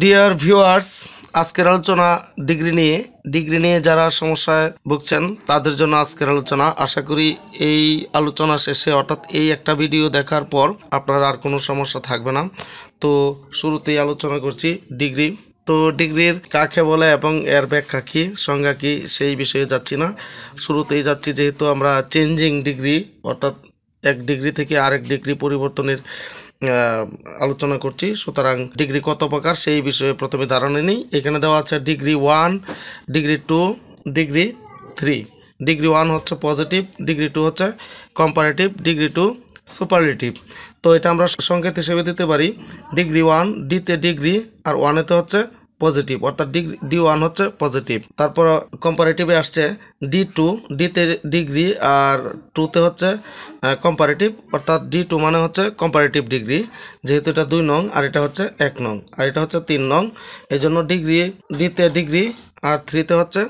Dear viewers আজকের আলোচনা degree নিয়ে। ডিগ্রি নিয়ে যারা সমস্যায় ভুগছেন, তাদের জন্য আজকের আলোচনা। আশা করি এই আলোচনা শেষে, অর্থাৎ এই একটা ভিডিও দেখার পর আপনার আর কোনো সমস্যা থাকবে না। তো শুরুতেই আলোচনা করছি ডিগ্রি তো ডিগ্রির কাকে বলে এবং এর ব্যাখ্যা কী, সংজ্ঞা কী, সেই বিষয়ে যাচ্ছি না। শুরুতেই যাচ্ছি, যেহেতু আমরা চেঞ্জিং ডিগ্রি অর্থাৎ এক ডিগ্রি থেকে আরেক ডিগ্রি পরিবর্তনের আলোচনা করছি। সুতরাং ডিগ্রি কত প্রকার সেই বিষয়ে প্রথমে ধারণা নেই। এখানে দেওয়া আছে degree one, degree two, degree three. Degree one হচ্ছে পজিটিভ, ডিগ্রি টু হচ্ছে কম্পারেটিভ, ডিগ্রি টু সুপারলেটিভ। তো এটা আমরা সংকেত হিসেবে দিতে পারি। ডিগ্রি ওয়ান ডিতে ডিগ্রি, আর ওয়ানেতে হচ্ছে পজিটিভ অর্থাৎ ডিগ্রি ডি ওয়ান হচ্ছে পজিটিভ তারপর কম্পারেটিভে আসছে ডি টু ডিতে ডিগ্রি আর টুতে হচ্ছে কম্পারেটিভ অর্থাৎ ডি টু মানে হচ্ছে কম্পারেটিভ ডিগ্রি যেহেতু এটা দুই নং আর এটা হচ্ছে এক নং, আর এটা হচ্ছে তিন নং। এই জন্য ডিগ্রি ডিতে ডিগ্রি আর থ্রিতে হচ্ছে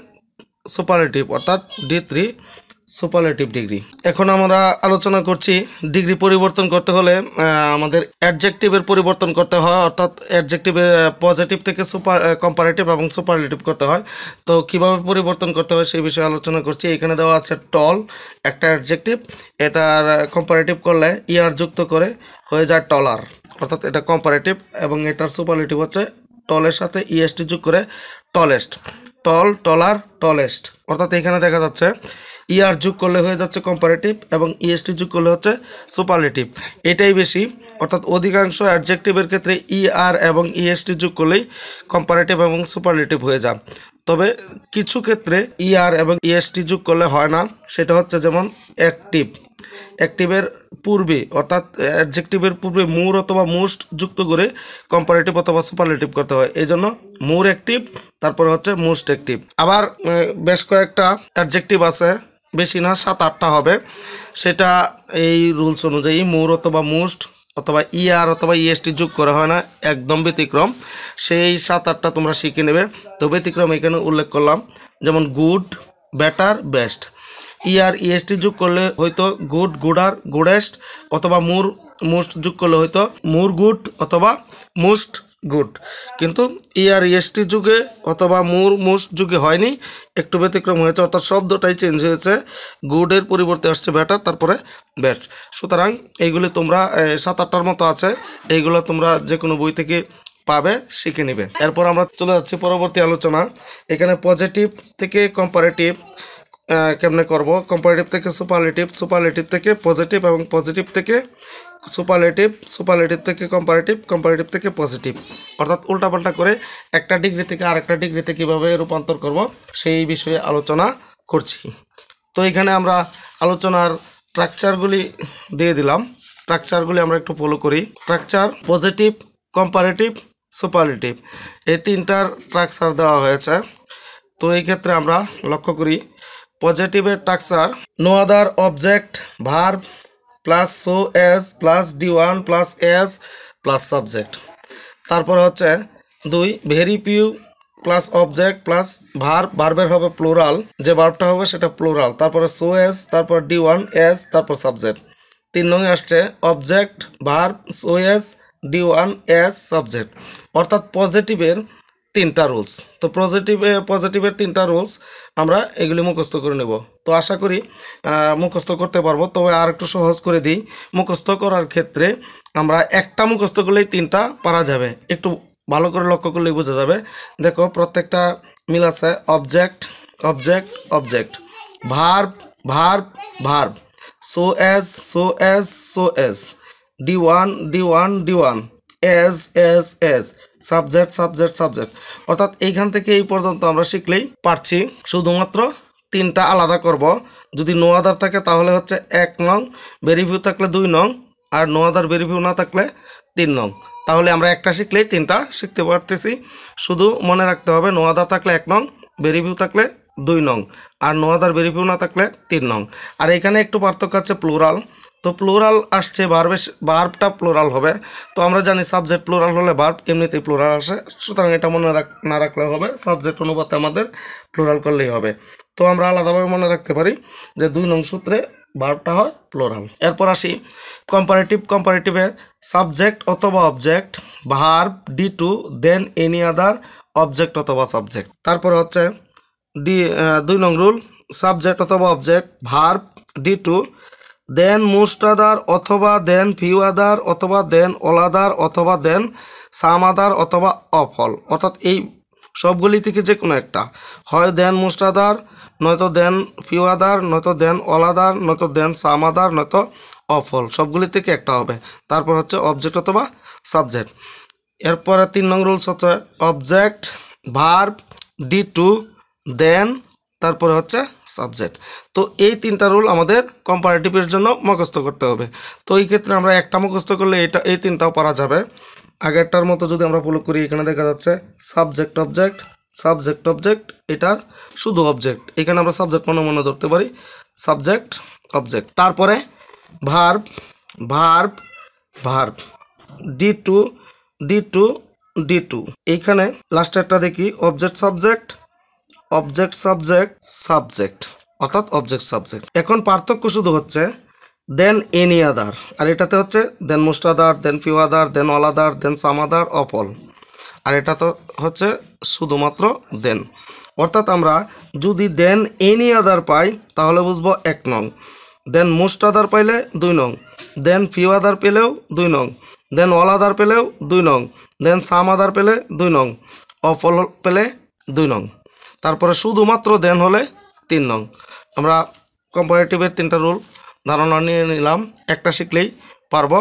সুপারেটিভ অর্থাৎ ডি থ্রি সুপারলেটিভ ডিগ্রি এখন আমরা আলোচনা করছি ডিগ্রি পরিবর্তন করতে হলে আমাদের অ্যাডজেক্টিভের পরিবর্তন করতে হয়, অর্থাৎ অ্যাডজেক্টিভের পজিটিভ থেকে সুপার কম্পারেটিভ এবং সুপারলেটিভ করতে হয়। তো কীভাবে পরিবর্তন করতে হয় সেই বিষয়ে আলোচনা করছি। এখানে দেওয়া আছে টল একটা অ্যাডজেক্টিভ এটার কম্পারেটিভ করলে ইয়ার যুক্ত করে হয়ে যায় টলার অর্থাৎ এটা কম্পারেটিভ এবং এটার সুপারলেটিভ হচ্ছে টলের সাথে ইএসটি যোগ করে টলেস্ট টল টলার, টলেস্ট। অর্থাৎ এখানে দেখা যাচ্ছে ইআর যোগ করলে হয়ে যাচ্ছে কম্পারেটিভ এবং ইএসটি যোগ করলে হচ্ছে সুপারলেটিভ এটাই বেশি, অর্থাৎ অধিকাংশ অ্যাডজেক্টিভের ক্ষেত্রে ইআর এবং ইএসটি যোগ করলেই কম্পারেটিভ এবং সুপারলেটিভ হয়ে যায়। তবে কিছু ক্ষেত্রে ইআর এবং ইএসটি যোগ করলে হয় না, সেটা হচ্ছে যেমন অ্যাক্টিভ অ্যাক্টিভের পূর্বে, অর্থাৎ অ্যাডজেক্টিভের পূর্বে মুর অথবা মোস্ট যুক্ত করে কম্পারেটিভ অথবা সুপারলেটিভ করতে হয়। এই জন্য মুর অ্যাক্টিভ তারপরে হচ্ছে মোস্ট অ্যাক্টিভ আবার বেশ কয়েকটা অ্যাডজেক্টিভ আছে, বেশি না, সাত, আটটা হবে। সেটা এই রুলস অনুযায়ী মুর অথবা মোস্ট অথবা ইআর অথবা ইএসটি যোগ করা হয় না, একদম ব্যতিক্রম। সেই সাত, আটটা তোমরা শিখে নেবে। তো ব্যতিক্রম এখানে উল্লেখ করলাম, যেমন good better best ER EST যোগ করলে হয়তো গুড গুডার গুডেস্ট অথবা মুর, মোস্ট যোগ করলে হয়তো মুর গুড অথবা মোস্ট গুড। কিন্তু ইআর ইএসটি যুগে অথবা মুর, মোস্ট যুগে হয়নি। একটু ব্যতিক্রম হয়েছে, অর্থাৎ শব্দটাই চেঞ্জ হয়েছে। গুডের পরিবর্তে আসছে ব্যাটার তারপরে বেস্ট সুতরাং এইগুলি তোমরা সাত আটটার মতো আছে। এইগুলো তোমরা যে কোনো বই থেকে পাবে, শিখে নেবে। এরপর আমরা চলে যাচ্ছি পরবর্তী আলোচনা। এখানে পজিটিভ থেকে কম্পারেটিভ কেমনে করব? কম্পারেটিভ থেকে সুপারলেটিভ সুপারলেটিভ থেকে পজিটিভ এবং পজিটিভ থেকে সুপারলেটিভ সুপারলেটিভ থেকে কম্পারেটিভ কম্পারেটিভ থেকে পজিটিভ অর্থাৎ উল্টাপাল্টা করে একটা ডিগ্রি থেকে আরেকটা ডিগ্রিতে কীভাবে রূপান্তর করব সেই বিষয়ে আলোচনা করছি। তো এখানে আমরা আলোচনার স্ট্রাকচারগুলি দিয়ে দিলাম। স্ট্রাকচারগুলি আমরা একটু ফলো করি। স্ট্রাকচার পজিটিভ কম্পারেটিভ সুপারলেটিভ এই তিনটার স্ট্রাকচার দেওয়া হয়েছে। তো এই ক্ষেত্রে আমরা লক্ষ্য করি পজিটিভের structure no other object verb plus so S plus D one plus S plus subject তারপরে হচ্ছে দুই very few plus object plus verb ভার্বের হবে প্লোরাল যে ভার্বটা হবে সেটা প্লোরাল তারপরে সো এস তারপর ডি ওয়ান এস তারপর সাবজেক্ট তিন নঙে আসছে object verb so S D one S subject অর্থাৎ পজিটিভের তিনটা রুলস তো পজিটিভে পজিটিভের তিনটা রুলস আমরা এগুলি মুখস্থ করে নেব। তো আশা করি মুখস্থ করতে পারব। তবে আর একটু সহজ করে দিই। মুখস্থ করার ক্ষেত্রে আমরা একটা মুখস্থ করলেই তিনটা পারা যাবে। একটু ভালো করে লক্ষ্য করলেই বোঝা যাবে। দেখো, প্রত্যেকটা মিল আছে object object object verb verb verb so S so S so S D one D one D one S S S subject subject subject. অর্থাৎ এইখান থেকে এই পর্যন্ত আমরা শিখলেই পারছি। শুধুমাত্র তিনটা আলাদা করব। যদি নো আদার থাকে তাহলে হচ্ছে এক নং ভেরিভিউ থাকলে দুই নং, আর নো আদার ভেরিভিউ না থাকলে তিন নং। তাহলে আমরা একটা শিখলেই তিনটা শিখতে পারতেছি। শুধু মনে রাখতে হবে নো আদার থাকলে এক নং ভেরিভিউ থাকলে দুই নং, আর নো আদার ভেরিভিউ না থাকলে তিন নং। আর এখানে একটু পার্থক্য আছে প্লুরাল তো প্লোরাল আসছে বার্বে বার্বটা প্লুরাল হবে। তো আমরা জানি সাবজেক্ট প্লুরাল হলে বার্ব এমনিতেই প্লুরাল আসে। সুতরাং এটা মনে রাখ, না রাখলে হবে। সাবজেক্ট অনুপাতে আমাদের প্লুরাল করলেই হবে। তো আমরা আলাদাভাবে মনে রাখতে পারি যে দুই নং সূত্রে ভার্বটা হয় প্লোরাল এরপর আসি কম্পারেটিভ কম্পারেটিভে সাবজেক্ট অথবা object verb D two than any other object অথবা সাবজেক্ট তারপরে হচ্ছে ডি দুই নং রুল সাবজেক্ট অথবা object verb D two than most other অথবা দেন ফিউ আদার অথবা দেন অল আদার অথবা দেন সাম আদার অথবা অফল। অর্থাৎ এই সবগুলি থেকে যে কোনো একটা। হয় দেন মোস্ট আদার নয়তো দেন ফিউ আদার নয়তো দেন অল আদার নয়তো দেন সাম আদার নয়তো অফল। সবগুলি থেকে একটা হবে। তারপর হচ্ছে অবজেক্ট অথবা সাবজেক্ট এরপরে তিন নং রুলস হচ্ছে object verb D two than তারপরে হচ্ছে সাবজেক্ট তো এই তিনটা রুল আমাদের কম্পারেটিভের জন্য মুখস্থ করতে হবে। তো এই ক্ষেত্রে আমরা একটা মুখস্থ করলে এটা, এই তিনটাও পারা যাবে। আগেরটার মতো যদি আমরা প্রয়োগ করি, এখানে দেখা যাচ্ছে সাবজেক্ট অবজেক্ট সাবজেক্ট অবজেক্ট এটার শুধু অবজেক্ট এখানে আমরা সাবজেক্ট মনে মনে ধরতে পারি সাবজেক্ট অবজেক্ট তারপরে verb verb verb D two D two D two এইখানে লাস্টেরটা দেখি object subject object subject subject অর্থাৎ অবজেক্ট সাবজেক্ট এখন পার্থক্য শুধু হচ্ছে দেন এনি আদার আর এটাতে হচ্ছে than most other than few other than all other than some other of all আর এটা তো হচ্ছে শুধুমাত্র দেন অর্থাৎ আমরা যদি দেন এনি আদার পাই, তাহলে বুঝব এক নং। দেন মোস্ট আদার পাইলে দুই নং। দেন ফিউ আদার পেলেও দুই নং। দেন অল আদার পেলেও দুই নং। দেন সাম আদার পেলে দুই নং। অফ অল পেলে দুই নং। তারপরে শুধুমাত্র দেন হলে তিন নং। আমরা কম্পারেটিভের তিনটা রুল ধারণা নিয়ে নিলাম, একটা শিখলেই পারব।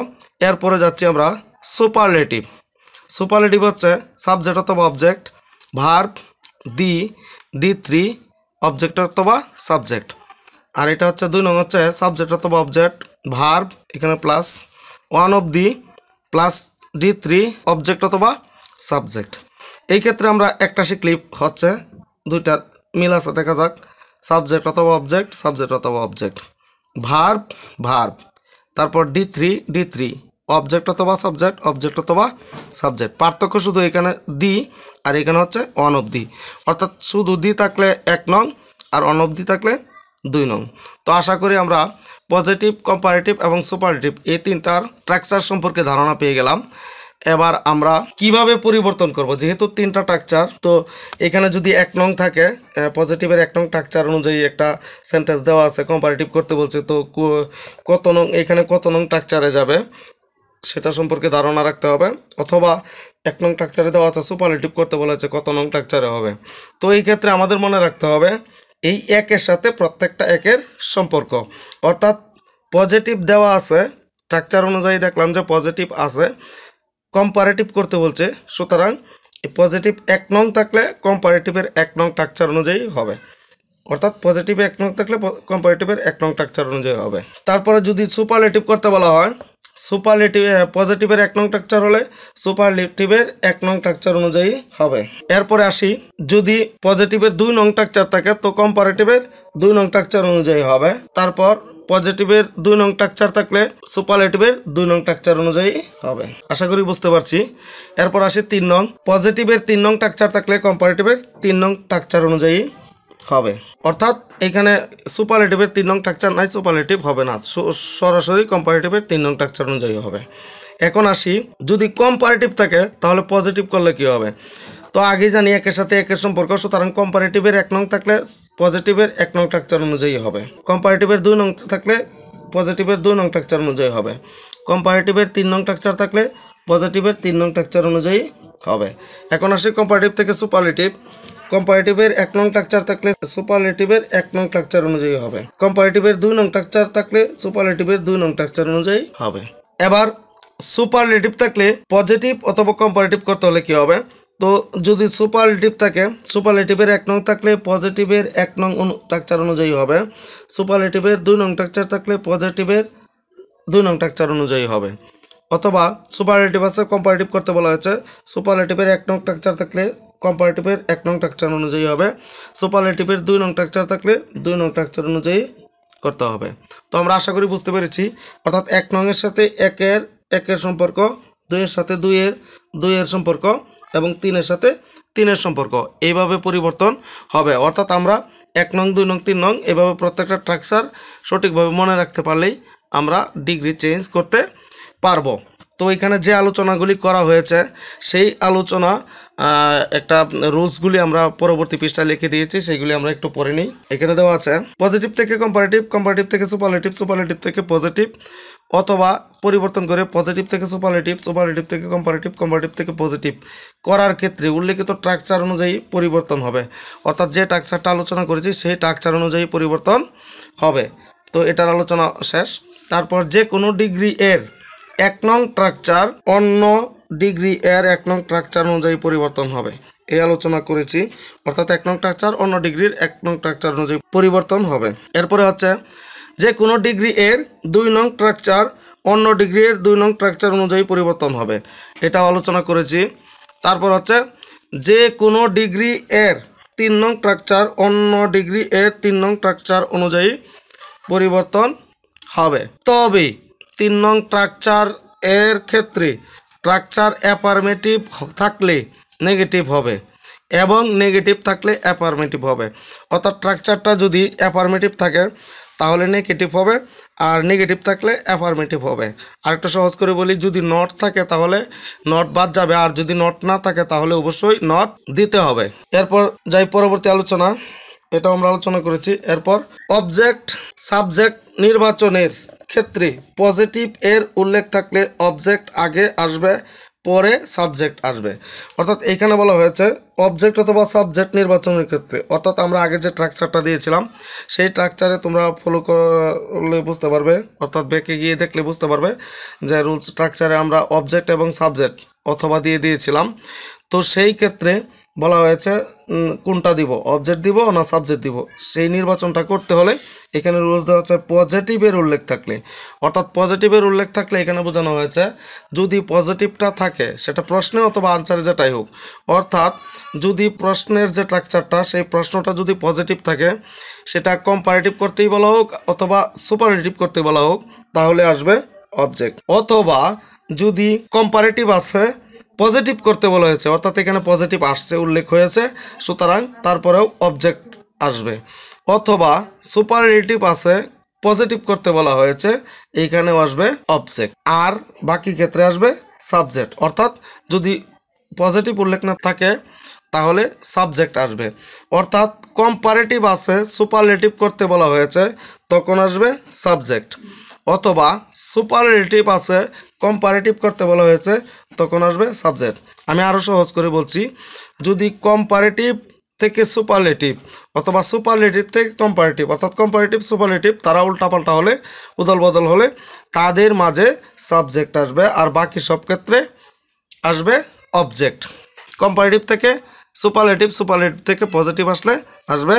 এরপরে যাচ্ছি আমরা সুপারলেটিভ সুপারলেটিভ হচ্ছে সাবজেক্ট অথবা object verb the D three object অথবা সাবজেক্ট আর এটা হচ্ছে দুই নং হচ্ছে সাবজেক্ট অথবা অবজেক্ট ভার্ব এখানে plus one of the plus D three object অথবা সাবজেক্ট এই ক্ষেত্রে আমরা একটা শিখলি হচ্ছে দুইটা মিল আছে, দেখা যাক। সাবজেক্ট অথবা অবজেক্ট সাবজেক্ট অথবা অবজেক্ট ভার্ব ভার্ব তারপর D three D three object অথবা সাবজেক্ট অবজেক্ট অথবা সাবজেক্ট পার্থক্য শুধু এখানে দি আর এখানে হচ্ছে অন অফ দি অর্থাৎ শুধু দি থাকলে এক নং আর অন অফ দি থাকলে দুই নং। তো আশা করি আমরা পজিটিভ কম্পারেটিভ এবং সুপারেটিভ এই তিনটার স্ট্রাকচার সম্পর্কে ধারণা পেয়ে গেলাম। এবার আমরা কীভাবে পরিবর্তন করব? যেহেতু তিনটা স্ট্রাকচার তো এখানে যদি এক নং থাকে পজিটিভের এক নং স্ট্রাকচার অনুযায়ী একটা সেন্টেন্স দেওয়া আছে কম্পারেটিভ করতে বলছে, তো কত নং, এখানে কত নং স্ট্রাকচারে যাবে? সেটা সম্পর্কে ধারণা রাখতে হবে। অথবা এক নং স্ট্রাকচারে দেওয়া আছে সুপারলেটিভ করতে বলা হচ্ছে কত নং স্ট্রাকচারে হবে? তো এই ক্ষেত্রে আমাদের মনে রাখতে হবে, এই একের সাথে প্রত্যেকটা একের সম্পর্ক। অর্থাৎ পজিটিভ দেওয়া আছে স্ট্রাকচার অনুযায়ী দেখলাম যে পজিটিভ আছে কম্পারেটিভ করতে বলছে। সুতরাং পজিটিভ এক নং থাকলে কম্পারেটিভের এক নং স্ট্রাকচার অনুযায়ী হবে। অর্থাৎ পজিটিভ এক নং থাকলে কম্পারেটিভের এক নং স্ট্রাকচার অনুযায়ী হবে। তারপরে যদি সুপারলেটিভ করতে বলা হয় সুপারলেটিভ পজিটিভের এক নং স্ট্রাকচার হলে সুপারলেটিভের এক নং স্ট্রাকচার অনুযায়ী হবে। এরপরে আসি, যদি পজিটিভের দুই নং স্ট্রাকচার থাকে, তো কম্পারেটিভের দুই নং স্ট্রাকচার অনুযায়ী হবে। তারপর পজিটিভের দুই নং স্ট্রাকচার থাকলে সুপারলেটিভের দুই নং স্ট্রাকচার অনুযায়ী হবে। আশা করি বুঝতে পারছি। এরপর আসি তিন নং। পজিটিভের তিন নং স্ট্রাকচার থাকলে কম্পারেটিভের তিন নং স্ট্রাকচার অনুযায়ী হবে। অর্থাৎ এখানে সুপারলেটিভের তিন নং স্ট্রাকচার নাই সুপারলেটিভ হবে না। সরাসরি কম্পারেটিভের তিন নং স্ট্রাকচার অনুযায়ী হবে। এখন আসি, যদি কম্পারেটিভ থাকে, তাহলে পজিটিভ করলে কি হবে? তো আগে জানি একের সাথে একের সম্পর্ক, সুতরাং কম্পারেটিভের এক নং থাকলে পজিটিভের এক নং স্ট্রাকচার অনুযায়ী হবে। কম্পারেটিভের দুই নং থাকলে পজিটিভের দুই নং স্ট্রাকচার অনুযায়ী হবে। কম্পারেটিভের তিন নং স্ট্রাকচার থাকলে পজিটিভের তিন নং স্ট্রাকচার অনুযায়ী হবে। এখন আসি কম্পারেটিভ থেকে সুপারলেটিভ কম্পারেটিভের এক নং স্ট্রাকচার থাকলে সুপারলেটিভের এক নং স্ট্রাকচার অনুযায়ী হবে। কম্পারেটিভের দুই নং স্ট্রাকচার থাকলে সুপারলেটিভের দুই নং স্ট্রাকচার অনুযায়ী হবে। এবার সুপারলেটিভ থাকলে পজিটিভ অথবা কম্পারেটিভ করতে হলে কি হবে? তো যদি সুপারলেটিভ থাকে সুপারলেটিভের এক নং থাকলে পজিটিভের এক নং স্ট্রাকচার অনুযায়ী হবে। সুপারলেটিভের দুই নং স্ট্রাকচার থাকলে পজিটিভের দুই নং স্ট্রাকচার অনুযায়ী হবে। অথবা সুপারলেটিভ আছে কম্পারেটিভ করতে বলা হয়েছে। সুপারলেটিভের এক নং স্ট্রাকচার থাকলে কম্পারেটিভের এক নং স্ট্রাকচার অনুযায়ী হবে। সুপারলেটিভের দুই নং স্ট্রাকচার থাকলে দুই নং স্ট্রাকচার অনুযায়ী করতে হবে। তো আমরা আশা করি বুঝতে পেরেছি। অর্থাৎ এক নংয়ের সাথে একের একের সম্পর্ক, দুইয়ের সাথে দুইয়ের দুইয়ের সম্পর্ক এবং তিনের সাথে তিনের সম্পর্ক। এইভাবে পরিবর্তন হবে। অর্থাৎ আমরা এক নং, দুই নং, তিন নং এভাবে প্রত্যেকটা স্ট্রাকচার সঠিকভাবে মনে রাখতে পারলেই আমরা ডিগ্রি চেঞ্জ করতে পারব। তো এখানে যে আলোচনাগুলি করা হয়েছে, সেই আলোচনা একটা রুলসগুলি আমরা পরবর্তী পৃষ্ঠায় লিখে দিয়েছি, সেগুলি আমরা একটু পড়ে নিই। এখানে দেওয়া আছে পজিটিভ থেকে কম্পারেটিভ কম্পারেটিভ থেকে সুপারলেটিভ সুপারলেটিভ থেকে পজিটিভ অথবা পরিবর্তন করে পজিটিভ থেকে সুপারলেটিভ সুপারলেটিভ থেকে কম্পারেটিভ কম্পারেটিভ থেকে পজিটিভ করার ক্ষেত্রে উল্লেখিত স্ট্রাকচার অনুযায়ী পরিবর্তন হবে। অর্থাৎ যে ট্রাকচারটা আলোচনা করেছি, সেই ট্রাকচার অনুযায়ী পরিবর্তন হবে। তো এটার আলোচনা শেষ। তারপর যে কোনো ডিগ্রি এর এক নং স্ট্রাকচার অন্য ডিগ্রি এর এক নং ট্রাকচার অনুযায়ী পরিবর্তন হবে। এই আলোচনা করেছি। অর্থাৎ এক নং ট্রাকচার অন্য ডিগ্রির এক নং ট্রাকচার অনুযায়ী পরিবর্তন হবে। এরপরে হচ্ছে যে কোনো ডিগ্রি এর দুই নং স্ট্রাকচার অন্য ডিগ্রি এর দুই নং স্ট্রাকচার অনুযায়ী পরিবর্তন হবে। এটা আলোচনা করেছি। তারপর হচ্ছে, যে কোনো ডিগ্রি এর তিন নং স্ট্রাকচার অন্য ডিগ্রি এর তিন নং স্ট্রাকচার অনুযায়ী পরিবর্তন হবে। তবে তিন নং স্ট্রাকচার এর ক্ষেত্রে স্ট্রাকচার অ্যাপারমেটিভ থাকলে নেগেটিভ হবে এবং নেগেটিভ থাকলে অ্যাপারমেটিভ হবে। অর্থাৎ স্ট্রাকচারটা যদি অ্যাপারমেটিভ থাকে তাহলে নেগেটিভ হবে আর নেগেটিভ থাকলে অ্যাফার্মেটিভ হবে। আর একটু সহজ করে বলি, যদি নট থাকে তাহলে নট বাদ যাবে, আর যদি নট না থাকে তাহলে অবশ্যই নট দিতে হবে। এরপর যাই পরবর্তী আলোচনা এটা আমরা আলোচনা করেছি। এরপর অবজেক্ট সাবজেক্ট নির্বাচনের ক্ষেত্রে পজিটিভ এর উল্লেখ থাকলে অবজেক্ট আগে আসবে পরে সাবজেক্ট আসবে। অর্থাৎ এখানে বলা হয়েছে অবজেক্ট অথবা সাবজেক্ট নির্বাচনের ক্ষেত্রে, অর্থাৎ আমরা আগে যে ট্রাকচারটা দিয়েছিলাম, সেই ট্রাকচারে তোমরা ফলো করলে বুঝতে পারবে, অর্থাৎ ব্যাকে গিয়ে দেখলে বুঝতে পারবে যে রুলস স্ট্রাকচারে আমরা অবজেক্ট এবং সাবজেক্ট অথবা দিয়ে দিয়েছিলাম। তো সেই ক্ষেত্রে বলা হয়েছে কোনটা দিব? অবজেক্ট দিব না সাবজেক্ট দিব? সেই নির্বাচনটা করতে হলে এখানে রুলস দেওয়া হচ্ছে পজিটিভের উল্লেখ থাকলে। অর্থাৎ পজিটিভের উল্লেখ থাকলে এখানে বোঝানো হয়েছে, যদি পজিটিভটা থাকে, সেটা প্রশ্নে অথবা আনসারে যেটাই হোক, অর্থাৎ যদি প্রশ্নের যে স্ট্রাকচারটা সেই প্রশ্নটা যদি পজিটিভ থাকে, সেটা কম্পারেটিভ করতেই বলা হোক অথবা সুপারেটিভ করতে বলা হোক, তাহলে আসবে অবজেক্ট অথবা যদি কম্পারেটিভ আছে পজিটিভ করতে বলা হয়েছে, অর্থাৎ এখানে পজিটিভ আসছে, উল্লেখ হয়েছে, সুতরাং তারপরেও অবজেক্ট আসবে। অথবা সুপারলেটিভ আছে পজিটিভ করতে বলা হয়েছে এইখানেও আসবে অবজেক্ট আর বাকি ক্ষেত্রে আসবে সাবজেক্ট অর্থাৎ যদি পজিটিভ উল্লেখ না থাকে, তাহলে সাবজেক্ট আসবে। অর্থাৎ কম্পারেটিভ আছে সুপারলেটিভ করতে বলা হয়েছে, তখন আসবে সাবজেক্ট অথবা সুপারলেটিভ আছে কম্পারেটিভ করতে বলা হয়েছে, তখন আসবে সাবজেক্ট আমি আরও সহজ করে বলছি, যদি কম্পারেটিভ থেকে সুপারলেটিভ অথবা সুপারলেটিভ থেকে কম্পারেটিভ অর্থাৎ কম্পারেটিভ সুপারলেটিভ তারা উল্টাপাল্টা হলে উদল বদল হলে, তাদের মাঝে সাবজেক্ট আসবে আর বাকি সব ক্ষেত্রে আসবে অবজেক্ট কম্পারেটিভ থেকে সুপারলেটিভ সুপারলেটিভ থেকে পজিটিভ আসলে আসবে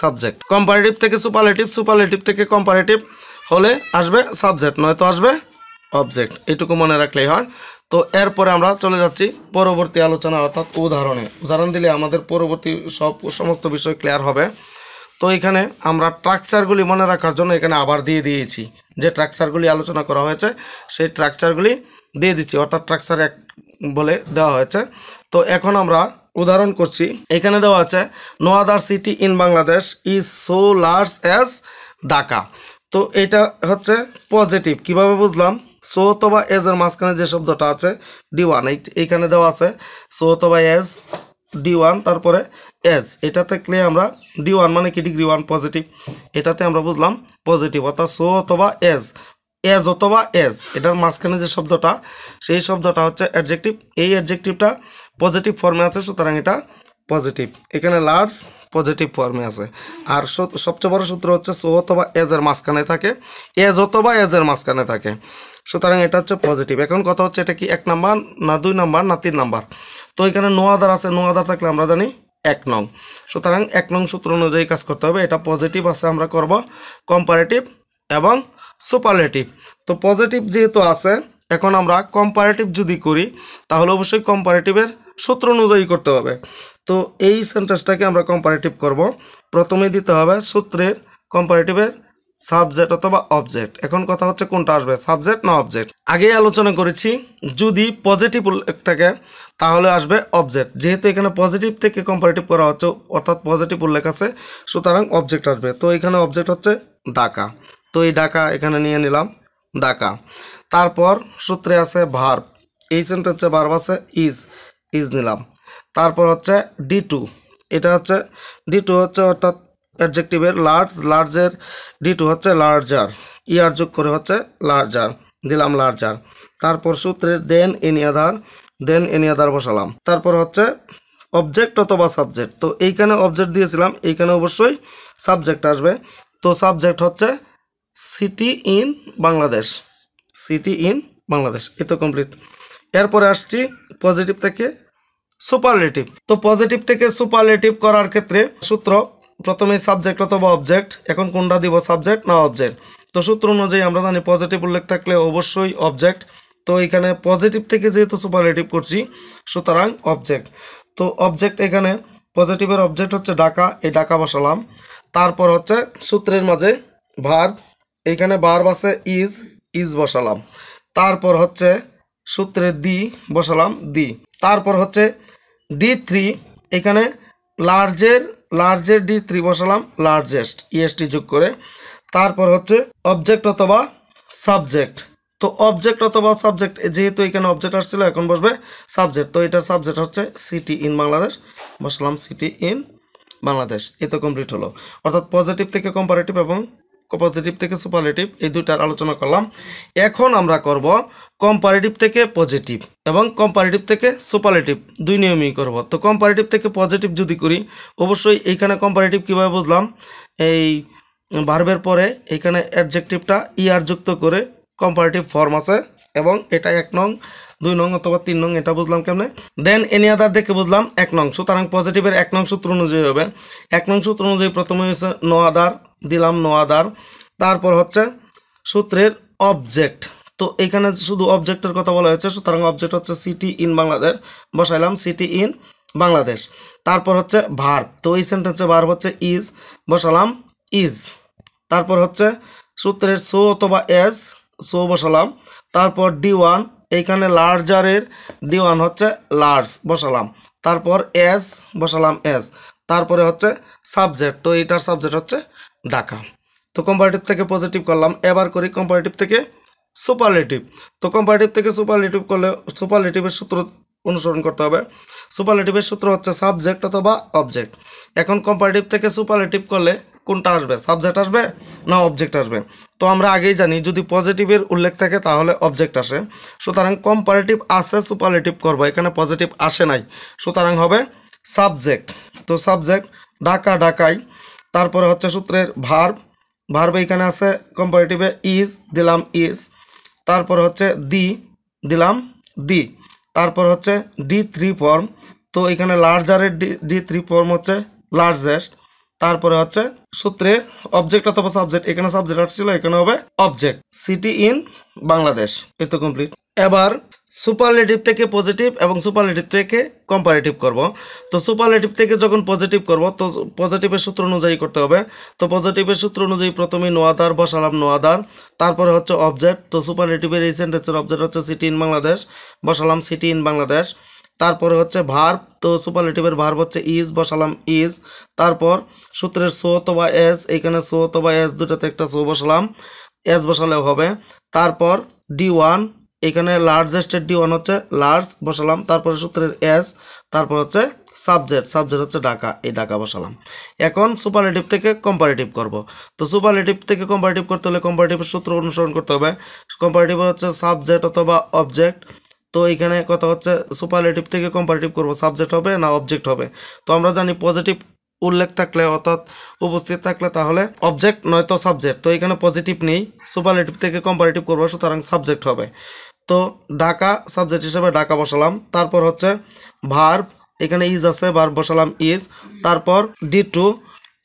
সাবজেক্ট কম্পারেটিভ থেকে সুপারলেটিভ সুপারলেটিভ থেকে কম্পারেটিভ হলে আসবে সাবজেক্ট নয়তো আসবে অবজেক্ট এটুকু মনে রাখলেই হয়। তো এরপরে আমরা চলে যাচ্ছি পরবর্তী আলোচনা, অর্থাৎ উদাহরণে। উদাহরণ দিলে আমাদের পরবর্তী সব, সমস্ত বিষয় ক্লিয়ার হবে। তো এখানে আমরা ট্রাকচারগুলি মনে রাখার জন্য এখানে আবার দিয়ে দিয়েছি। যে ট্রাকচারগুলি আলোচনা করা হয়েছে, সেই ট্রাকচারগুলি দিয়ে দিচ্ছি, অর্থাৎ ট্রাকচার এক বলে দেওয়া হয়েছে। তো এখন আমরা উদাহরণ করছি। এখানে দেওয়া আছে no other city in Bangladesh is so large as Dhaka তো এটা হচ্ছে পজিটিভ কীভাবে বুঝলাম? সো অথবা এজ এর মাঝখানে যে শব্দটা আছে ডি ওয়ান এইখানে দেওয়া আছে, সো অথবা এজ ডি ওয়ান তারপরে এজ এটা থাকলে আমরা ডি ওয়ান মানে কি? ডিগ্রি ওয়ান পজিটিভ এটাতে আমরা বুঝলাম পজিটিভ অর্থাৎ সো অথবা এজ এজ অথবা এজ এটার মাঝখানে যে শব্দটা, সেই শব্দটা হচ্ছে অ্যাডজেক্টিভ এই অ্যাডজেক্টিভটা পজিটিভ ফর্মে আছে, সুতরাং এটা পজিটিভ এখানে লার্জ পজিটিভ ফর্মে আছে। আর সত- সবচেয়ে বড় সূত্র হচ্ছে সো অথবা এজের মাঝখানে থাকে। এজ অথবা এজের মাঝখানে থাকে। সুতরাং এটা হচ্ছে পজিটিভ। এখন কথা হচ্ছে এটা কি এক নাম্বার না দুই নাম্বার না তিন নাম্বার? তো এখানে নো আদার আছে, নো আদার থাকলে আমরা জানি এক নং। সুতরাং এক নং সূত্র অনুযায়ী কাজ করতে হবে, এটা পজিটিভ আছে আমরা করব কম্পারেটিভ এবং সুপারলেটিভ তো পজিটিভ যেহেতু আছে, এখন আমরা কম্পারেটিভ যদি করি, তাহলে অবশ্যই কম্পারেটিভের সূত্র অনুযায়ী করতে হবে। তো এই সেন্টেন্সটাকে আমরা কম্পারেটিভ করব। প্রথমে দিতে হবে সূত্রের কম্পারেটিভের সাবজেক্ট অথবা অবজেক্ট এখন কথা হচ্ছে কোনটা আসবে সাবজেক্ট না অবজেক্ট আগেই আলোচনা করেছি, যদি পজিটিভ উল্লেখ থাকে তাহলে আসবে অবজেক্ট যেহেতু এখানে পজিটিভ থেকে কম্পারেটিভ করা হচ্ছে, অর্থাৎ পজিটিভ উল্লেখ আছে, সুতরাং অবজেক্ট আসবে। তো এখানে অবজেক্ট হচ্ছে ডাকা। তো এই ডাকা এখানে নিয়ে নিলাম, ডাকা। তারপর সূত্রে আছে ভার্ব এই সেন্টেন্সে ভার্ব আছে ইজ ইজ নিলাম। তারপর হচ্ছে ডি টু এটা হচ্ছে ডি টু হচ্ছে অর্থাৎ অ্যাডজেক্টিভের লার্জ লার্জের ডি টু হচ্ছে লার্জার ইয়ার যোগ করে হচ্ছে লার্জার দিলাম লার্জার তারপর সূত্রের দেন এনি আধার দেন এনি আধার বসালাম। তারপর হচ্ছে অবজেক্ট অথবা সাবজেক্ট তো এইখানে অবজেক্ট দিয়েছিলাম, এইখানে অবশ্যই সাবজেক্ট আসবে। তো সাবজেক্ট হচ্ছে city in Bangladesh. City in Bangladesh, এ তো কমপ্লিট এরপরে আসছি পজিটিভ থেকে সুপারলেটিভ তো পজিটিভ থেকে সুপারলেটিভ করার ক্ষেত্রে সূত্র প্রথমে সাবজেক্ট অথবা অবজেক্ট এখন কোনটা দিব সাবজেক্ট না অবজেক্ট তো সূত্র অনুযায়ী আমরা জানি পজিটিভ উল্লেখ থাকলে অবশ্যই অবজেক্ট তো এখানে পজিটিভ থেকে যেহেতু সুপারলেটিভ করছি, সুতরাং অবজেক্ট তো অবজেক্ট এখানে পজিটিভের অবজেক্ট হচ্ছে ডাকা, এই ডাকা বসালাম। তারপর হচ্ছে সূত্রের মাঝে ভার এইখানে ভার্ব আছে ইজ ইজ বসালাম। তারপর হচ্ছে সূত্রে দি বসালাম দি তারপর হচ্ছে ডি থ্রি এখানে লার্জের লার্জের ডি থ্রি বসালাম লার্জেস্ট ইএসটি যোগ করে। তারপর হচ্ছে অবজেক্ট অথবা সাবজেক্ট তো অবজেক্ট অথবা সাবজেক্ট যেহেতু এখানে অবজেক্ট আসছিল, এখন বসবে সাবজেক্ট তো এটার সাবজেক্ট হচ্ছে সিটি ইন বাংলাদেশ বসলাম সিটি ইন বাংলাদেশ এ তো কমপ্লিট হলো। অর্থাৎ পজিটিভ থেকে কম্পারেটিভ এবং পজিটিভ থেকে সুপারলেটিভ এই দুইটার আলোচনা করলাম। এখন আমরা করব কম্পারেটিভ থেকে পজিটিভ এবং কম্পারেটিভ থেকে সুপারলেটিভ দুই নিয়মই করব। তো কম্পারেটিভ থেকে পজিটিভ যদি করি, অবশ্যই এইখানে কম্পারেটিভ কীভাবে বুঝলাম? এই ভার্বের পরে এখানে অ্যাডজেক্টিভটা ইয়ার যুক্ত করে কম্পারেটিভ ফর্ম আছে এবং এটা এক নং, দুই নং অথবা তিন নং, এটা বুঝলাম কেমনে? দেন এনি আদার দেখে বুঝলাম, এক নং। সুতরাং পজিটিভের এক নং সূত্র অনুযায়ী হবে। এক নং সূত্র অনুযায়ী প্রথমে হয়েছে নো আদার দিলাম নো আদার তারপর হচ্ছে সূত্রের অবজেক্ট তো এখানে শুধু অবজেক্টের কথা বলা হয়েছে, সুতরাং অবজেক্ট হচ্ছে সিটি ইন বাংলাদেশ। বসাইলাম সিটি ইন বাংলাদেশ। তারপর হচ্ছে ভার্ব তো এই সেন্টেন্সে ভার্ব হচ্ছে ইজ বসালাম ইজ তারপর হচ্ছে সূত্রের সো অথবা এস সো বসালাম। তারপর ডি ওয়ান এইখানে লার্জারের ডি ওয়ান হচ্ছে লার্জ বসালাম। তারপর এস বসালাম এস তারপরে হচ্ছে সাবজেক্ট তো এইটার সাবজেক্ট হচ্ছে ঢাকা। তো কম্পারেটিভ থেকে পজিটিভ করলাম। এবার করি কম্পারেটিভ থেকে সুপারলেটিভ তো কম্পারেটিভ থেকে সুপারলেটিভ করলে সুপারলেটিভের সূত্র অনুসরণ করতে হবে। সুপারলেটিভের সূত্র হচ্ছে সাবজেক্ট অথবা অবজেক্ট এখন কম্পারেটিভ থেকে সুপারলেটিভ করলে কোনটা আসবে? সাবজেক্ট আসবে না অবজেক্ট আসবে? তো আমরা আগেই জানি, যদি পজিটিভের উল্লেখ থাকে তাহলে অবজেক্ট আসে। সুতরাং কম্পারেটিভ আসে সুপারলেটিভ করব। এখানে পজিটিভ আসে নাই। সুতরাং হবে সাবজেক্ট তো সাবজেক্ট ঢাকা ঢাকাই তারপরে হচ্ছে সূত্রের ভার্ব ভার্ব এখানে আছে কম্পারেটিভে ইজ দিলাম ইজ তারপর হচ্ছে দি দিলাম দি তারপর হচ্ছে ডি থ্রি ফর্ম তো এখানে লার্জারের ডি ডি থ্রি ফর্ম হচ্ছে লার্জেস্ট তারপরে হচ্ছে সূত্রে অবজেক্ট অথবা সাবজেক্ট এখানে সাবজেক্ট আসছিল, এখানে হবে অবজেক্ট সিটি ইন বাংলাদেশ এ তো কমপ্লিট এবার সুপারলেটিভ থেকে পজিটিভ এবং সুপারলেটিভ থেকে কম্পারেটিভ করব। তো সুপারলেটিভ থেকে যখন পজিটিভ করব, তো পজিটিভের সূত্র অনুযায়ী করতে হবে। তো পজিটিভের সূত্র অনুযায়ী প্রথমে নোয়াদার বসালাম নোয়াদার তারপরে হচ্ছে অবজেক্ট তো সুপারলেটিভের এই সেন্টেন্সের অবজেক্ট হচ্ছে সিটি ইন বাংলাদেশ বসালাম সিটি ইন বাংলাদেশ তারপরে হচ্ছে ভার্ব তো সুপারলেটিভের ভার্ব হচ্ছে ইজ বসালাম ইজ তারপর সূত্রের সো অথবা এস এখানে সো অথবা এস দুটাতে একটা সো বসালাম এস বসালেও হবে। তারপর ডি ওয়ান এখানে লার্জেস্টের ডি ওয়ান হচ্ছে লার্জ বসালাম। তারপরে সূত্রের এস তারপর হচ্ছে সাবজেক্ট সাবজেক্ট হচ্ছে ঢাকা, এই ঢাকা বসালাম। এখন সুপারলেটিভ থেকে কম্পারেটিভ করব। তো সুপারলেটিভ থেকে কম্পারেটিভ করতে হলে কম্পারেটিভের সূত্র অনুসরণ করতে হবে। কম্পারেটিভ হচ্ছে সাবজেক্ট অথবা অবজেক্ট তো এখানে কথা হচ্ছে সুপারলেটিভ থেকে কম্পারেটিভ করব। সাবজেক্ট হবে না অবজেক্ট হবে? তো আমরা জানি পজিটিভ উল্লেখ থাকলে অর্থাৎ উপস্থিত থাকলে তাহলে অবজেক্ট নয়তো সাবজেক্ট তো এখানে পজিটিভ নেই। সুপারলেটিভ থেকে কম্পারেটিভ করব, সুতরাং সাবজেক্ট হবে। তো ঢাকা সাবজেক্ট হিসেবে ঢাকা বসালাম। তারপর হচ্ছে ভার্ব এখানে ইজ আছে ভার্ব বসালাম ইজ তারপর ডি টু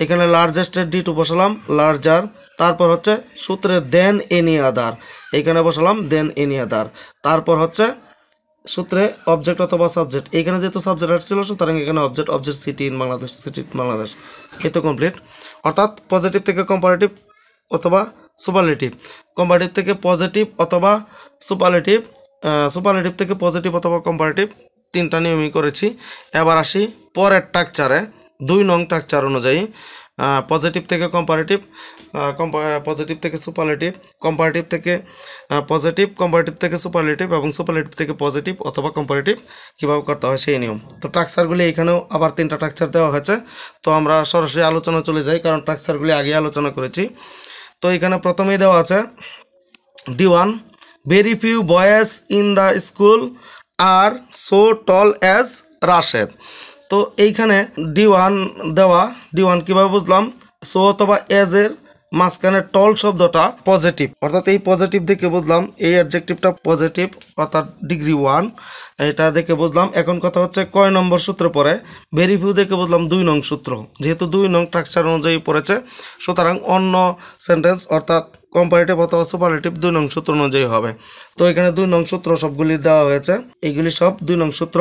এখানে লার্জেস্টের ডি টু বসালাম লার্জার তারপর হচ্ছে সূত্রে দেন এনি আদার এখানে বসালাম দেন এনি আদার তারপর হচ্ছে সূত্রে অবজেক্ট অথবা সাবজেক্ট এখানে যেহেতু সাবজেক্ট আসছিল সুতরাং এখানে object object city in Bangladesh city in Bangladesh. এই তো কমপ্লিট অর্থাৎ পজিটিভ থেকে কম্পারেটিভ অথবা সুপারলেটিভ কম্পারেটিভ থেকে পজিটিভ অথবা সুপারলেটিভ সুপারলেটিভ থেকে পজিটিভ অথবা কম্পারেটিভ তিনটা নিয়মই করেছি। এবার আসি পরের টাকচারে, দুই নং টাকচার অনুযায়ী পজিটিভ থেকে কম্পারেটিভ পজিটিভ থেকে সুপারলেটিভ কম্পারেটিভ থেকে পজিটিভ কম্পারেটিভ থেকে সুপারলেটিভ এবং সুপারলেটিভ থেকে পজিটিভ অথবা কম্পারেটিভ কীভাবে করতে হয় সেই নিয়ম। তো টাকচারগুলি এখানেও আবার তিনটা টাকচার দেওয়া হয়েছে। তো আমরা সরাসরি আলোচনা চলে যাই, কারণ টাকচারগুলি আগে আলোচনা করেছি। তো এখানে প্রথমেই দেওয়া আছে D one very few boys in the school are so tall as Rashed তো এইখানে ডি ওয়ান দেওয়া ডি ওয়ান কীভাবে বুঝলাম? সো অথবা এজ এর মাঝখানে টল শব্দটা পজিটিভ অর্থাৎ এই পজিটিভ দেখে বুঝলাম, এই অ্যাডজেক্টিভটা পজিটিভ অর্থাৎ ডিগ্রি ওয়ান এটা দেখে বুঝলাম, এখন কথা হচ্ছে কয় নম্বর সূত্র পরে ভেরি ফিউ দেখে বুঝলাম দুই নং সূত্র। যেহেতু দুই নং স্ট্রাকচার অনুযায়ী পড়েছে, সুতরাং অন্য সেন্টেন্স অর্থাৎ কম্পারেটিভ অথবা সুপারলেটিভ দুই নং সূত্র অনুযায়ী হবে। তো এখানে দুই নং সূত্র সবগুলি দেওয়া হয়েছে। এইগুলি সব দুই নং সূত্র,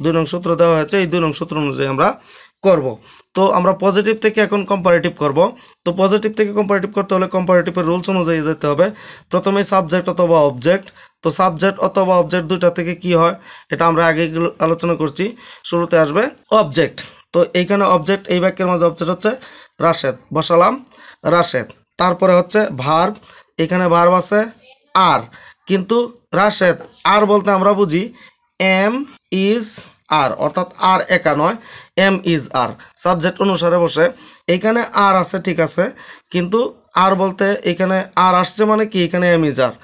দুই নং সূত্র দেওয়া হয়েছে। এই দুই নং সূত্র অনুযায়ী আমরা করব। তো আমরা পজিটিভ থেকে এখন কম্পারেটিভ করব। তো পজিটিভ থেকে কম্পারেটিভ করতে হলে কম্পারেটিভের রুলস অনুযায়ী যেতে হবে। প্রথমে সাবজেক্ট অথবা অবজেক্ট তো সাবজেক্ট অথবা অবজেক্ট দুইটা থেকে কি হয়, এটা আমরা আগে আলোচনা করছি। শুরুতে আসবে অবজেক্ট তো এইখানে অবজেক্ট এই বাক্যের মাঝে অবজেক্ট হচ্ছে রাশেদ। বসালাম, রাশেদ। তারপরে হচ্ছে ভার্ব এখানে ভার্ব আছে আর। কিন্তু রাশেদ, আর বলতে আমরা বুঝি এম ইজ আর, অর্থাৎ আর একা নয়, এম ইজ আর। সাবজেক্ট অনুসারে বসে, এখানে আর আছে, ঠিক আছে, কিন্তু আর বলতে এখানে আর আসছে মানে কি? এখানে এম ইজ আর।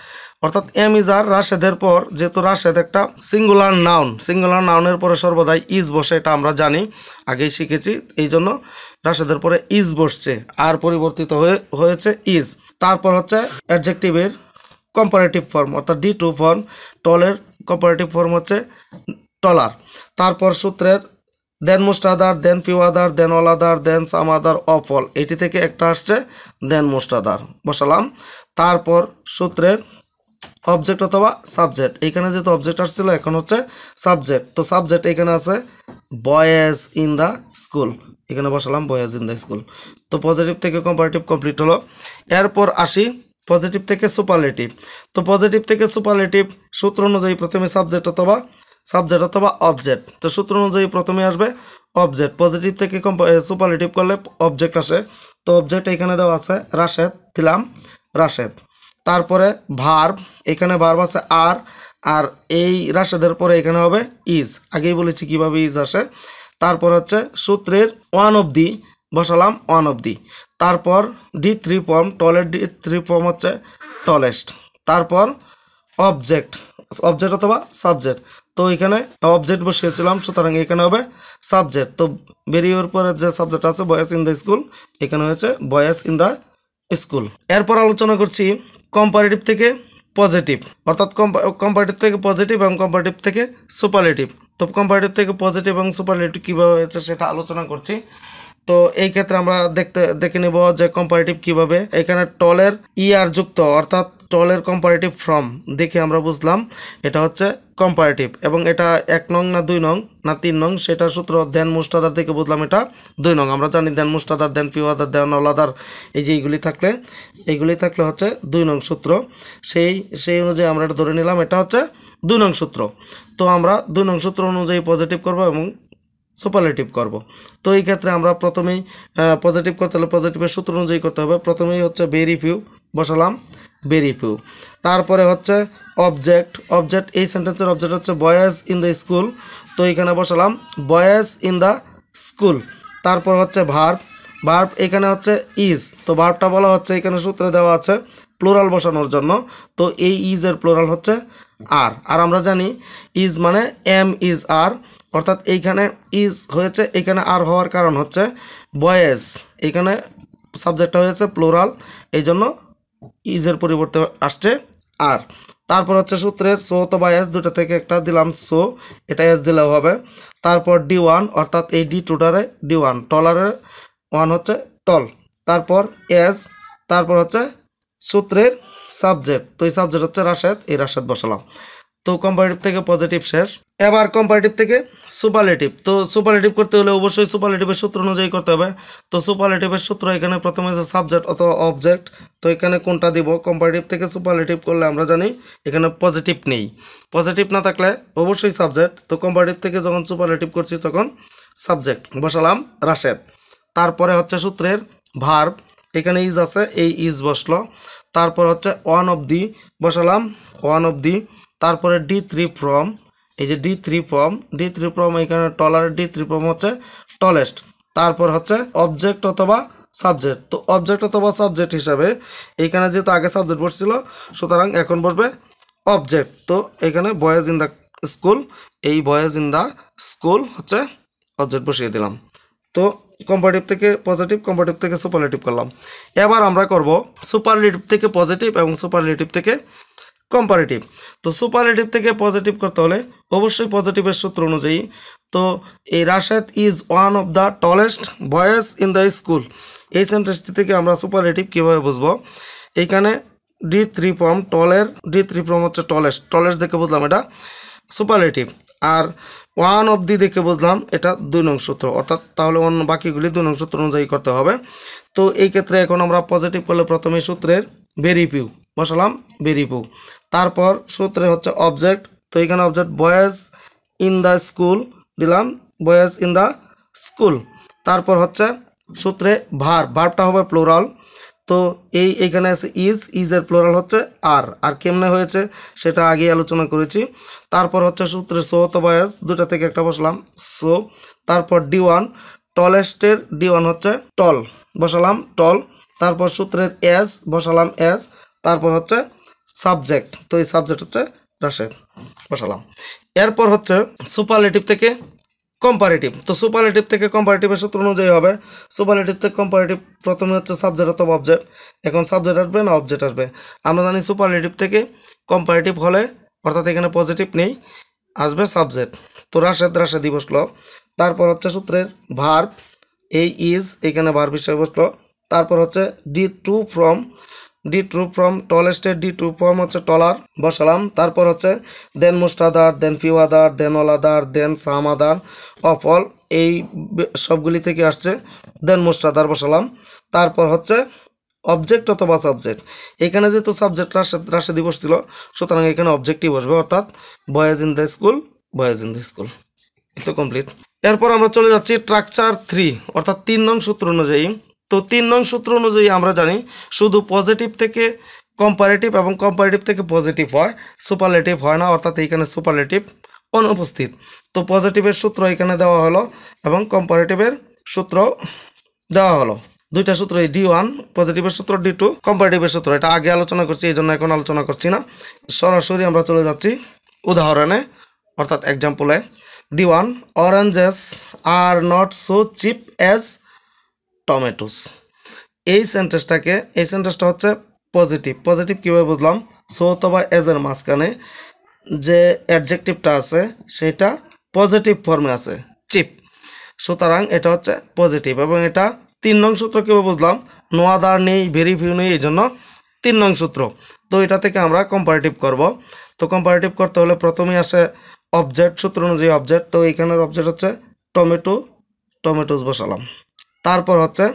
অর্থাৎ এম ইজ আর রাশেদের পর, যেহেতু রাশেদ একটা সিঙ্গুলার নাউন সিঙ্গুলার নাউনের পরে সর্বদাই ইজ বসে, এটা আমরা জানি, আগেই শিখেছি, এই জন্য রাশেদের পরে ইজ বসছে আর পরিবর্তিত হয়ে, হয়েছে ইজ তারপর হচ্ছে অ্যাডজেক্টিভের কম্পারেটিভ ফর্ম অর্থাৎ ডি টু ফর্ম টলের কম্পারেটিভ ফর্ম হচ্ছে টলার তারপর সূত্রের than most other than few other than all other than some other of all এটি থেকে একটা আসছে দেন মোস্ট আদার বসালাম। তারপর সূত্রের অবজেক্ট অথবা সাবজেক্ট এখানে যেহেতু অবজেক্ট আসছিল, এখন হচ্ছে সাবজেক্ট তো সাবজেক্ট এখানে আছে বয়েজ ইন দ্য স্কুল এখানে বসালাম বয়েজ ইন দ্য স্কুল তো পজিটিভ থেকে কম্পারেটিভ কমপ্লিট হলো। এরপর আসি পজিটিভ থেকে সুপারলেটিভ তো পজিটিভ থেকে সুপারলেটিভ সূত্র অনুযায়ী প্রথমে সাবজেক্ট অথবা সাবজেক্ট অথবা অবজেক্ট তো সূত্র অনুযায়ী প্রথমে আসবে অবজেক্ট পজিটিভ থেকে সুপারলেটিভ করলে অবজেক্ট আসে। তো অবজেক্ট এখানে দেওয়া আছে রাশেদ, দিলাম রাশেদ। তারপরে ভার্ব এখানে ভার্ব আছে আর আর এই রাশেদের পরে এখানে হবে ইজ আগেই বলেছি কীভাবে ইজ আসে। তারপর হচ্ছে সূত্রের ওয়ান অব দি বসালাম ওয়ান অব দি তারপর ডি থ্রি ফর্ম টলের ডি থ্রি ফর্ম হচ্ছে টলেস্ট তারপর অবজেক্ট অবজেক্ট অথবা সাবজেক্ট তো এখানে অবজেক্ট বসিয়েছিলাম, সুতরাং এখানে হবে সাবজেক্ট তো বেরিয়ের পরে যে সাবজেক্ট আছে বয়েস ইন দ্য স্কুল এখানে হয়েছে বয়েস ইন দ্য স্কুল এরপর আলোচনা করছি কম্পারেটিভ থেকে পজিটিভ অর্থাৎ কম্পারেটিভ থেকে পজিটিভ এবং কম্পারেটিভ থেকে সুপারলেটিভ তো কম্পারেটিভ থেকে পজিটিভ এবং সুপারলেটিভ কীভাবে হয়েছে সেটা আলোচনা করছি। তো এই ক্ষেত্রে আমরা দেখতে, দেখে নেব যে কম্পারেটিভ কীভাবে। এখানে টলের ইয়ার যুক্ত, অর্থাৎ টলের কম্পারেটিভ ফর্ম দেখে আমরা বুঝলাম এটা হচ্ছে কম্পারেটিভ এবং এটা এক নং না দুই নং না তিন নং সেটা সূত্র দেন মুস্তাদার থেকে বুঝলাম এটা দুই নং। আমরা জানি দেন মুস্তাদার, দেন ফিউ আদার দেন অলাদার এই যে এইগুলি থাকলে এইগুলি থাকলে হচ্ছে দুই নং সূত্র। সেই সেই অনুযায়ী আমরা এটা ধরে নিলাম, এটা হচ্ছে দুই নং সূত্র। তো আমরা দুই নং সূত্র অনুযায়ী পজিটিভ করব এবং সুপারলেটিভ করব। তো এই ক্ষেত্রে আমরা প্রথমেই পজিটিভ করতে হলে পজিটিভের সূত্র অনুযায়ী করতে হবে। প্রথমেই হচ্ছে ভেরি ফিউ বসালাম ভেরি ফিউ তারপরে হচ্ছে অবজেক্ট অবজেক্ট এই সেন্টেন্সের অবজেক্ট হচ্ছে বয়েজ ইন দ্য স্কুল তো এখানে বসালাম বয়েজ ইন দ্য স্কুল তারপর হচ্ছে ভার্ব ভার্ব এখানে হচ্ছে ইজ তো ভার্বটা বলা হচ্ছে, এখানে সূত্রে দেওয়া আছে প্লোরাল বসানোর জন্য। তো এই ইজের প্লোরাল হচ্ছে আর আর আমরা জানি ইজ মানে এম ইজ আর অর্থাৎ এইখানে ইজ হয়েছে এখানে আর হওয়ার কারণ হচ্ছে বয়েজ এখানে সাবজেক্টটা হয়েছে প্লোরাল এই জন্য ইজের পরিবর্তে আসছে আর তারপর হচ্ছে সূত্রের সো অথবা এস দুটো থেকে একটা দিলাম সো এটা এস দিলেও হবে। তারপর ডি ওয়ান অর্থাৎ এই ডি টুটারে ডি ওয়ান টলারের ওয়ান হচ্ছে টল তারপর এস তারপর হচ্ছে সূত্রের সাবজেক্ট। তো এই সাবজেক্ট হচ্ছে রাশেদ, এই রাশেদ বসালাম। তো কম্পারেটিভ থেকে পজিটিভ শেষ। এবার কম্পারেটিভ থেকে সুপারলেটিভ তো সুপারলেটিভ করতে হলে অবশ্যই সুপারলেটিভের সূত্র অনুযায়ী করতে হবে। তো সুপারলেটিভের সূত্র এখানে প্রথমে যে সাবজেক্ট অথবা অবজেক্ট তো এখানে কোনটা দিব? কম্পারেটিভ থেকে সুপারলেটিভ করলে আমরা জানি এখানে পজিটিভ নেই। পজিটিভ না থাকলে অবশ্যই সাবজেক্ট তো কম্পারেটিভ থেকে যখন সুপারলেটিভ করছি তখন সাবজেক্ট বসালাম রাশেদ। তারপরে হচ্ছে সূত্রের ভার্ব এখানে ইজ আছে, এই ইজ বসল। তারপর হচ্ছে ওয়ান অফ দি, বসালাম, ওয়ান অফ দি, তারপরে ডি থ্রি ফ্রম এই যে D three from D three from এখানে টলার, ডি থ্রি ফ্রম হচ্ছে টলেস্ট, তারপর হচ্ছে অবজেক্ট অথবা সাবজেক্ট, তো অবজেক্ট অথবা সাবজেক্ট হিসাবে এইখানে যেহেতু আগে সাবজেক্ট বসছিল, সুতরাং এখন বসবে অবজেক্ট, তো এখানে বয়েজ ইন দ্য স্কুল, এই বয়েজ ইন দ্য স্কুল হচ্ছে অবজেক্ট বসিয়ে দিলাম। তো কম্পারেটিভ থেকে পজিটিভ কম্পারেটিভ থেকে সুপারলেটিভ করলাম। এবার আমরা করব সুপারলেটিভ থেকে পজিটিভ এবং সুপারলেটিভ থেকে কম্পারেটিভ তো সুপারলেটিভ থেকে পজিটিভ করতে হলে অবশ্যই পজিটিভের সূত্র অনুযায়ী তো এই Rashed is one of the tallest boys in the school এই সেন্টেন্সটি থেকে আমরা সুপারলেটিভ কীভাবে বুঝব? এইখানে ডি থ্রি ফর্ম টলের ডি থ্রি ফর্ম হচ্ছে টলেস্ট টলেস্ট দেখে বুঝলাম এটা সুপারলেটিভ আর ওয়ান দি দেখে বুঝলাম এটা দুই নং সূত্র। অর্থাৎ তাহলে অন্য বাকিগুলি দুই নং সূত্র অনুযায়ী করতে হবে। তো এই ক্ষেত্রে এখন আমরা পজিটিভ করলে প্রথমে সূত্রের ভেরি পিউ বসালাম ভেরি পিউ তারপর সূত্রে হচ্ছে অবজেক্ট তো এখানে object boys in the school দিলাম বয়েজ ইন দ্য স্কুল তারপর হচ্ছে সূত্রে ভার ভারটা হবে প্লোরাল তো এই এখানে আছে ইজ ইজের প্লোরাল হচ্ছে আর আর কেমনে হয়েছে সেটা আগে আলোচনা করেছি। তারপর হচ্ছে সূত্রে সো তো বয়েস দুটা থেকে একটা বসলাম। সো তারপর ডি ওয়ান টলেস্টের ডি ওয়ান হচ্ছে টল বসালাম টল তারপর সূত্রের এস বসালাম এস তারপর হচ্ছে সাবজেক্ট তো এই সাবজেক্ট হচ্ছে রাশেদ বসালাম। এরপর হচ্ছে সুপারলেটিভ থেকে কম্পারেটিভ তো সুপারলেটিভ থেকে কম্পারেটিভের সূত্র অনুযায়ী হবে। সুপারলেটিভ থেকে কম্পারেটিভ প্রথমে হচ্ছে সাবজেক্ট অথবা অবজেক্ট এখন সাবজেক্ট আসবে না অবজেক্ট আসবে। আমরা জানি সুপারলেটিভ থেকে কম্পারেটিভ হলে, অর্থাৎ এখানে পজিটিভ নেই, আসবে সাবজেক্ট তো রাশেদ, রাশেদি বসল। তারপর হচ্ছে সূত্রের ভার্ব এই ইজ এখানে ভার্ব হিসেবে বসল। তারপর হচ্ছে D two from D two from টলেস্টের D two form হচ্ছে টলার, বসালাম। তারপর হচ্ছে than most than few other than all other than some other of all এই সবগুলি থেকে আসছে দেন মোস্ট বসালাম। তারপর হচ্ছে অবজেক্ট অথবা সাবজেক্ট এখানে যেহেতু সাবজেক্ট রাশে দিবস ছিল, সুতরাং এখানে অবজেক্টই বসবে, অর্থাৎ boys in the school boys in the school তো কমপ্লিট এরপর আমরা চলে যাচ্ছি ট্রাকচার থ্রি অর্থাৎ তিন নং সূত্র অনুযায়ী তো তিন নং সূত্র অনুযায়ী আমরা জানি শুধু পজিটিভ থেকে কম্পারেটিভ এবং কম্পারেটিভ থেকে পজিটিভ হয় সুপারলেটিভ হয় না, অর্থাৎ এইখানে সুপারলেটিভ অনুপস্থিত। তো পজিটিভের সূত্র এখানে দেওয়া হলো এবং কম্পারেটিভের সূত্র দেওয়া হলো। দুইটা সূত্র, এই ডি ওয়ান পজিটিভের সূত্র ডি টু কম্পারেটিভের সূত্র। এটা আগে আলোচনা করছি, এই জন্য এখন আলোচনা করছি না। সরাসরি আমরা চলে যাচ্ছি উদাহরণে, অর্থাৎ এক্সাম্পলে D one oranges are not so cheap as tomatoes. এই সেন্টেন্সটাকে এই সেন্টেন্সটা হচ্ছে পজিটিভ পজিটিভ কীভাবে বুঝলাম? সো অথবা এজের মাঝখানে যে অ্যাডজেক্টিভটা আছে, সেটা পজিটিভ ফর্মে আছে চিপ সুতরাং এটা হচ্ছে পজিটিভ এবং এটা তিন নং সূত্র কীভাবে বুঝলাম? নো আদার নেই ভেরি ফিউ নেই, এই জন্য তিন নং সূত্র। তো এটা থেকে আমরা কম্পারেটিভ করব। তো কম্পারেটিভ করতে হলে প্রথমেই আসে অবজেক্ট সূত্র অনুযায়ী অবজেক্ট তো এইখানের অবজেক্ট হচ্ছে টমেটো টমেটোস বসালাম। তারপর হচ্ছে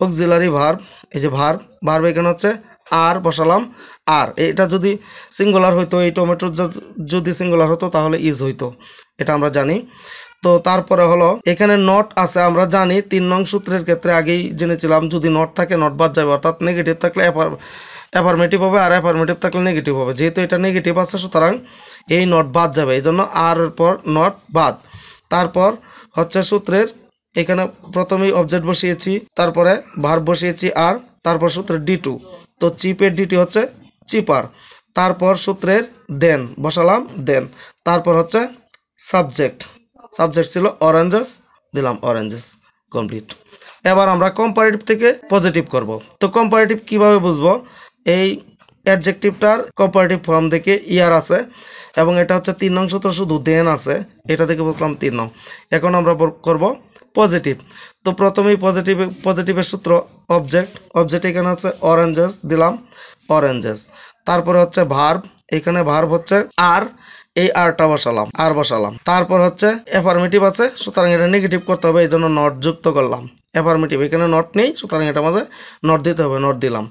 অক্সিলারি ভার্ব এই যে ভার্ব ভার্ব এখানে হচ্ছে আর বসালাম, আর। এটা যদি সিঙ্গুলার হইতো, এই টমেটো যদি সিঙ্গুলার হতো, তাহলে ইজ হইতো। এটা আমরা জানি। তো তারপরে হলো, এখানে নট আছে, আমরা জানি, তিন নং সূত্রের ক্ষেত্রে আগেই জেনেছিলাম, যদি নট থাকে নট বাদ যাবে, অর্থাৎ নেগেটিভ থাকলে অ্যাপার অ্যাফার্মেটিভ হবে, আর অ্যাফার্মেটিভ থাকলে নেগেটিভ হবে। যেহেতু এটা নেগেটিভ আছে, সুতরাং এই নট বাদ যাবে এই জন্য আর পর নট বাদ। তারপর হচ্ছে সূত্রের এখানে প্রথমেই অবজেক্ট বসিয়েছি, তারপরে ভার বসিয়েছি আর তারপর সূত্রের ডি টু তো চিপের ডিটি হচ্ছে চিপার তারপর সূত্রের দেন বসালাম দেন তারপর হচ্ছে সাবজেক্ট সাবজেক্ট ছিল অরেঞ্জেস দিলাম অরেঞ্জেস কমপ্লিট এবার আমরা কম্পারেটিভ থেকে পজিটিভ করব। তো কম্পারেটিভ কীভাবে বুঝব? এই অ্যাডজেক্টিভটার কম্পারেটিভ ফর্ম থেকে ইয়ার আছে, এবং এটা হচ্ছে তিন নং সূত্র, শুধু দেন আছে, এটা থেকে বুঝলাম তিন নং। এখন আমরা করব পজিটিভ তো প্রথমেই পজিটিভ পজিটিভের সূত্র অবজেক্ট অবজেক্ট এখানে হচ্ছে অরেঞ্জেস দিলাম অরেঞ্জেস তারপরে হচ্ছে ভার্ব এখানে ভার্ব হচ্ছে আর এই আরটা বসালাম আর বসালাম। তারপর হচ্ছে অ্যাফার্মেটিভ আছে, সুতরাং এটা নেগেটিভ করতে হবে এই জন্য নট যুক্ত করলাম। অ্যাফার্মেটিভ এখানে নট নেই, সুতরাং এটা মাঝে নট দিতে হবে নট দিলাম।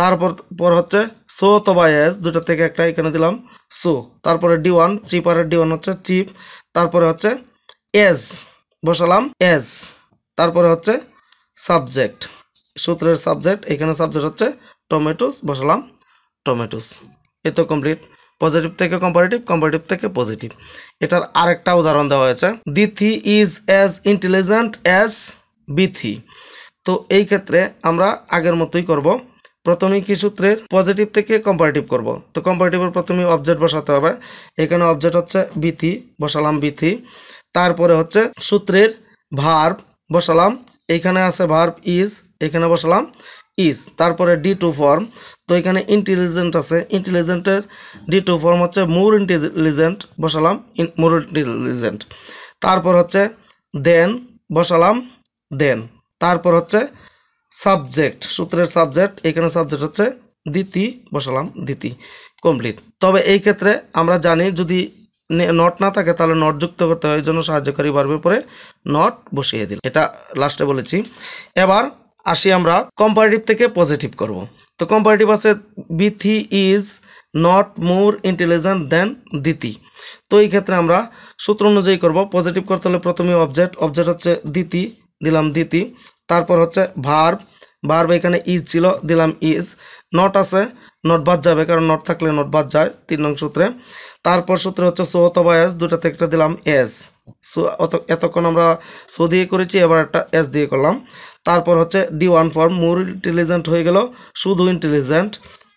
তারপর, পর হচ্ছে সো অথবা এস দুটো থেকে একটা এখানে দিলাম সো তারপরে ডি ওয়ান চিপারের ডি ওয়ান হচ্ছে চিপ তারপরে হচ্ছে এজ বসালাম এজ তারপরে হচ্ছে সাবজেক্ট সূত্রের সাবজেক্ট এখানে সাবজেক্ট হচ্ছে টমেটোস বসালাম টমেটোস এ তো কমপ্লিট পজিটিভ থেকে কম্পারেটিভ কম্পারেটিভ থেকে পজিটিভ এটার আরেকটা উদাহরণ দেওয়া হয়েছে Dithi is as intelligent as Bithi, তো এই ক্ষেত্রে আমরা আগের মতোই করব, প্রথমেই কি সূত্রের পজিটিভ থেকে কম্পারেটিভ করব, তো কম্পারেটিভের প্রথমে অবজেক্ট বসাতে হবে, এখানে অবজেক্ট হচ্ছে বিথি, বসালাম বিথি তারপরে হচ্ছে সূত্রের ভার্ব বসালাম এইখানে আছে ভার্ব ইজ এখানে বসালাম ইজ তারপরে ডি টু ফর্ম তো এখানে ইন্টেলিজেন্ট আছে ইন্টেলিজেন্টের ডি টু ফর্ম হচ্ছে মোর ইন্টেলিজেন্ট বসালাম মোর ইন্টেলিজেন্ট তারপর হচ্ছে দেন বসালাম দেন তারপর হচ্ছে সাবজেক্ট সূত্রের সাবজেক্ট এখানে সাবজেক্ট হচ্ছে দিতি বসালাম দিতি কমপ্লিট তবে এই ক্ষেত্রে আমরা জানি যদি নট না থাকে তাহলে নট যুক্ত করতে হয় জন্য সাহায্যকারী বাড়বে পরে নট বসিয়ে দিল। এটা লাস্টে বলেছি। এবার আসি আমরা কম্পারেটিভ থেকে পজিটিভ করব। তো কম্পারেটিভ আছে, Bithi is not more intelligent than Diti তো এই ক্ষেত্রে আমরা সূত্র অনুযায়ী করব পজিটিভ করতে হলে প্রথমে অবজেক্ট অবজেক্ট হচ্ছে দিতি দিলাম দিতি তারপর হচ্ছে ভার্ব ভার্ব এখানে ইজ ছিল, দিলাম ইজ নট আছে নট বাদ যাবে, কারণ নট থাকলে নট বাদ যায়, তিন নং সূত্রে। তারপর সূত্র হচ্ছে সো অথবা এস দুটাতে একটা দিলাম এস। সো অত এতক্ষণ আমরা সো দিয়ে করেছি, এবার একটা এস দিয়ে করলাম। তারপর হচ্ছে D one form, more intelligent হয়ে গেল, শুধু ইন্টেলিজেন্ট।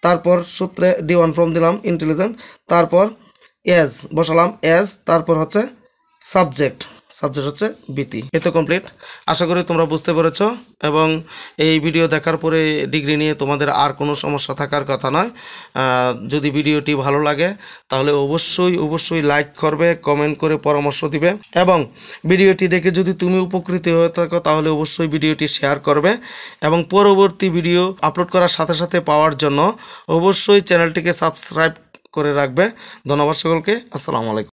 তারপর সূত্রে ডি ওয়ান ফর্ম দিলাম ইন্টেলিজেন্ট। তারপর এস, বসালাম এস, তারপর হচ্ছে সাবজেক্ট। সাবজেক্ট হচ্ছে বিতি এ তো কমপ্লিট আশা করি তোমরা বুঝতে পেরেছ এবং এই ভিডিও দেখার পরে ডিগ্রি নিয়ে তোমাদের আর কোনো সমস্যা থাকার কথা নয়। যদি ভিডিওটি ভালো লাগে, তাহলে অবশ্যই অবশ্যই লাইক করবে কমেন্ট করে পরামর্শ দিবে এবং ভিডিওটি দেখে যদি তুমি উপকৃত হয়ে থাকো, তাহলে অবশ্যই ভিডিওটি শেয়ার করবে এবং পরবর্তী ভিডিও আপলোড করার সাথে সাথে পাওয়ার জন্য অবশ্যই চ্যানেলটিকে সাবস্ক্রাইব করে রাখবে। ধন্যবাদ সকলকে। আসসালামু আলাইকুম।